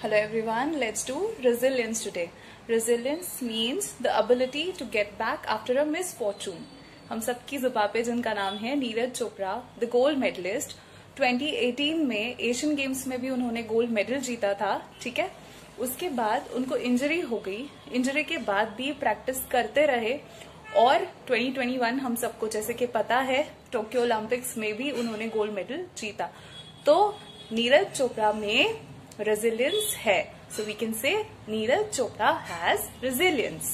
Hello everyone, let's do resilience today. Resilience means the ability to get back after a misfortune. हम सबकी जुबा पे जिनका नाम है Neeraj Chopra the gold medalist 2018 में एशियन गेम्स में भी उन्होंने गोल्ड मेडल जीता था ठीक है? उसके बाद उनको इंजरी हो गई। इंजरी के बाद भी प्रैक्टिस करते रहे। और 2021 हम सबको जैसे कि पता है टोक्यो ओलंपिक्स में भी उन्होंने गोल्ड मेडल जीता। तो नीरज चोपड़ा में रेजिलियंस है so we can say Neeraj Chopra has resilience